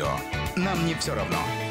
радио. Нам не все равно.